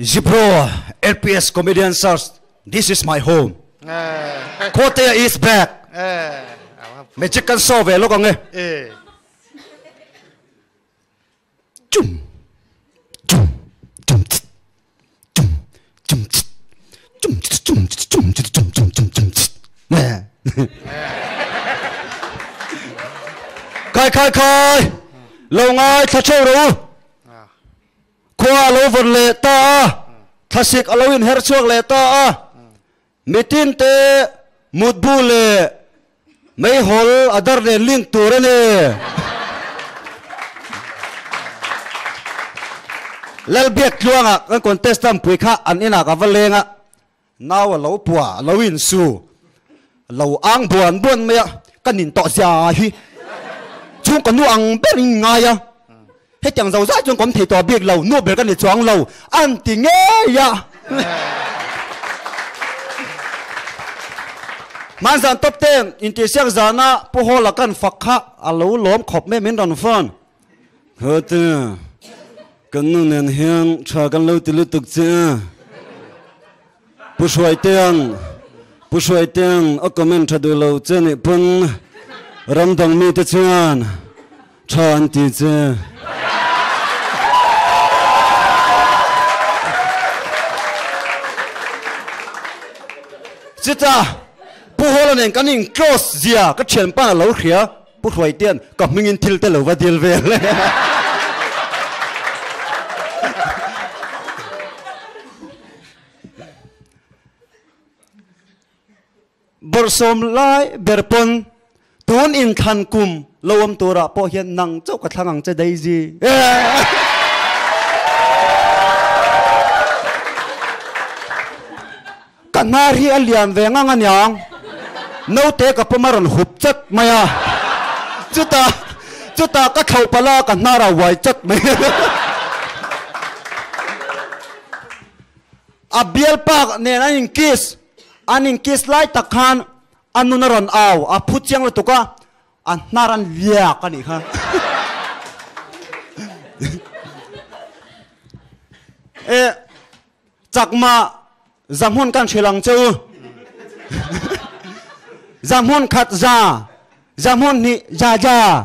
Jibro, LPS Comedian Church, this is my home. Kote is back. Magic can solve lo con nghe. Chum. Chum. Chum. Chum. Chum. Chum. Chum. Chum. Chum. Chum. Chum. Chum. Chum. Nè. Khai khai khai. Lâu ngay thật sâu đủ. Khoa lỗ vật lệ ta thasik alawin her chuak lệ ta ah. mitin te mutbu le mấy hol adar le link tur ne lal biak luanga ah, kan contest tam pui kha, an ina ka valenga naw lo puwa lawin su. Lo ang buan buan me kanin to zia hi. Chung kanu ang berin ngaya hết chẳng giàu rãi trong con thầy tòa biệt lầu nô bể cái này choáng lầu. Ăn thì nghe ya. Man zan top ten in ti siak zana po ho la kan fakha alo lom khop me min don phone hơ tu kan nu nen hiang cha kan lo ti lu tuk cha pu shuai ten pu shuai ten a comment tha du lo che ni pun ram dang mi te chuan chan ti che bu hồ là nên cái cross close zia cái chuyện ba lâu khía bu hoài tiền có mình in til tới lâu và deal về bor som lai, berpon, tuan in khan kum lawam tura, po hian nang, chau ka thangang che dai ji. na hi alian ve nga nga nganyang no te ka pamaron hup chat maya. Chuta chuta ka thau pala ka na ra wai chat me a biel pa ne na in kiss. An in kiss lai ta khan. Na ron aw a phut chiang lo tuka. An naran lia ka ni kha. Eh, e chakma giảm hôn càng chỉ lăng châu giảm hôn khát già giảm hôn nị già già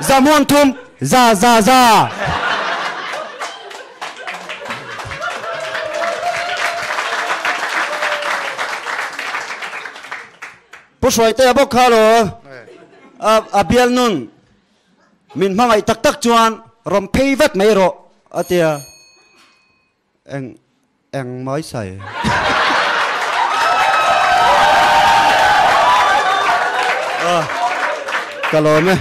giảm hôn thum già già già bố xoay tay à, bố khá rồi à à biel nun mình mang ai tắc tắc chuan rom pay vết mấy rồi à tia à. anh mai sai à, cả lò mẹ